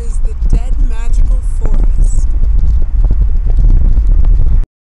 is the Dead Magic